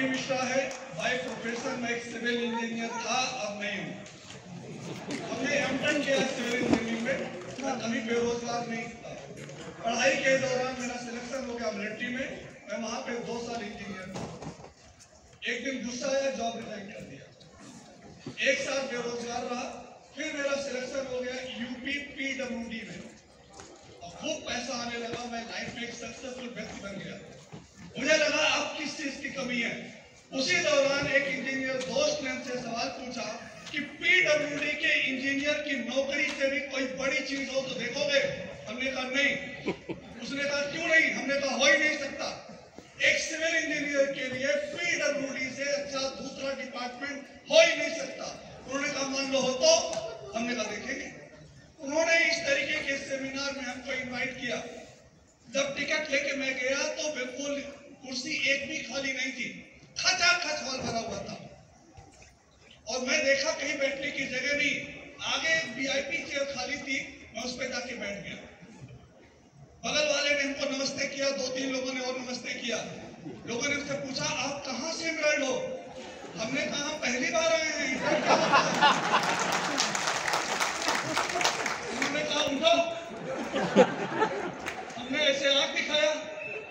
RP Mishra है by profession मैं एक सिविल इंजीनियर था, अब नहीं हूँ। हमने एमटेक किया सिविल इंजीनियरिंग में मैं कभी बेरोजगार नहीं था। पढ़ाई के दौरान मेरा सिलेक्शन हो गया मिलिट्री में, मैं वहाँ पे दो साल इंजीनियर था। एक दिन गुस्सा आया जॉब रिजाइन कर दिया। एक साल बेरोजगार रहा, फिर मेरा सिलेक्शन हो गया यूपी पीडब्ल्यूडी में। और खूब पैसा आने लगा, मैं लाइफ में एक सक्सेसफुल व्यक्ति बन गया। मुझे लगा, अब किस चीज़ की कमी है? उसी दौरान एक इंजीनियर दोस्त ने हमसे सवाल पूछा कि पीडब्ल्यूडी के इंजीनियर की नौकरी से भी कोई बड़ी चीज़ हो तो देखोगे? हमने कहा, नहीं। उसने कहा, क्यों नहीं? हमने कहा, हो ही नहीं सकता। एक सिविल इंजीनियर के लिए पीडब्ल्यूडी से अच्छा दूसरा डिपार्टमेंट हो ही नहीं सकता। उन्होंने कहा, मान लो हो तो। हमने कहा, देखेंगे। उन्होंने इस तरीके के सेमिनार में हमको इनवाइट किया। जब टिकट लेके मैं गया तो बिल्कुल कुर्सी एक भी खाली नहीं थी। खचा खच हॉल भरा हुआ था। और मैं देखा कहीं बैठने की जगह नहीं, आगे एक वीआईपी चेयर खाली थी, मैं उस पर जाके बैठ गया। बगल वाले ने हमको नमस्ते किया, दो तीन लोगों ने और नमस्ते किया। लोगों ने उससे पूछा, आप कहाँ से इमराइड हो? हमने कहा, हम पहली बार आए हैं उन्होंने कहा उठो हमने ऐसे आँख दिखाया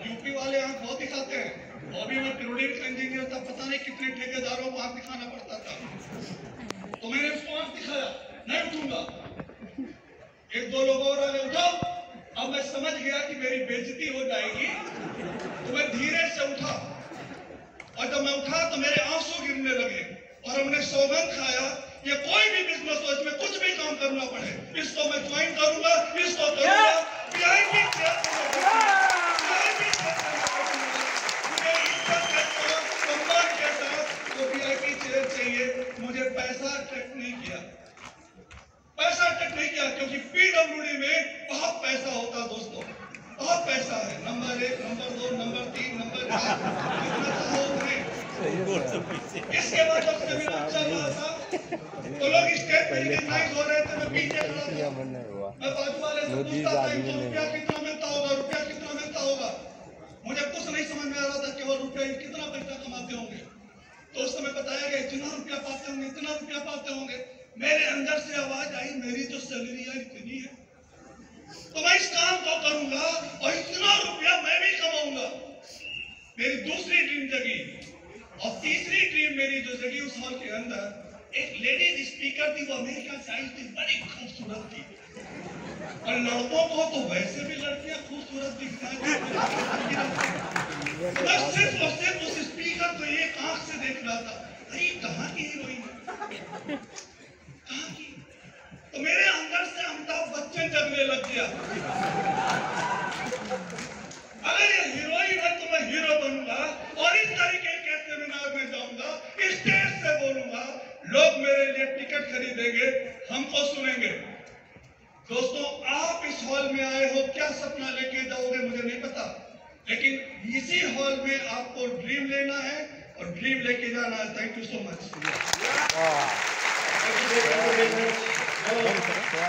यूपी वाले आँख बहुत दिखाते हैं और भी मैं प्रोड्यूस का इंजीनियर था पता नहीं कितने ठेकेदारों को आँख दिखाना पड़ता था तो मैंने आँख दिखाया नहीं उठूँगा। एक दो लोग और आगे उठो अब मैं समझ गया कि मेरी बेइज्जती हो जाएगी तो मैं धीरे से उठा। और जब मैं उठा तो मेरे आँसू गिरने लगे और हमने सौगंध खाया ये कोई भी बिज़नेस हो इसमें कुछ भी काम करना पड़े। इसको मैं ज्वाइन करूँगा इसको करूँगा वीआईपी चेयर चाहिए मुझे पैसा टच नहीं किया। पैसा टच नहीं किया क्योंकि पीडब्ल्यूडी में बहुत पैसा होता दोस्तों। बहुत पैसा है। नंबर एक नंबर दो नंबर तीन नंबर उतने इसके बाद जब सेमिनार चल रहा था तो लोग स्टेज पे रिकग्नाइज हो रहे थे मैं पीछे खड़ा था। मैं बाजू वाले से पूछता था इनको रुपया कितना मिलता होगा? रुपया कितना मिलता होगा? मुझे कुछ नहीं समझ में आ रहा था केवल रुपया कितना पैसा कमाते होंगे। तो उस समय बताया गया इतना रुपया पाते होंगे। मेरे अंदर से आवाज़ आई, मेरी तो सैलरी यार इतनी है। तो मैं इस काम को करूँगा और इतना रुपया मैं भी कमाऊँगा। मेरी दूसरी ड्रीम जगी और तीसरी ड्रीम मेरी जो जगी उस हॉल के अंदर, एक लेडीज़ स्पीकर थी, वो अमेरिका से आई थी, बड़ी खूबसूरत थी। और लड़कों को तो वैसे भी लड़कियाँ खूबसूरत दिखता है। मैं सिर्फ़ और सिर्फ़ उस स्पीकर को एक आँख से देख रहा था अरे कहाँ की हीरोइन है कहाँ की तो मेरे अंदर से अमिताभ बच्चन जगने लग गया। अगर ये हीरोइन है तो मैं हीरो बनूँगा और इस तरीके के सेमिनार में जाऊँगा स्टेज से बोलूँगा, लोग मेरे लिए टिकट खरीदेंगे, हमको सुनेंगे। दोस्तों, आप इस हॉल में आए हो, क्या सपना लेके जाओगे मुझे नहीं पता, लेकिन इसी हॉल में आपको ड्रीम लेना है और ड्रीम लेके जाना थैंक यू सो मच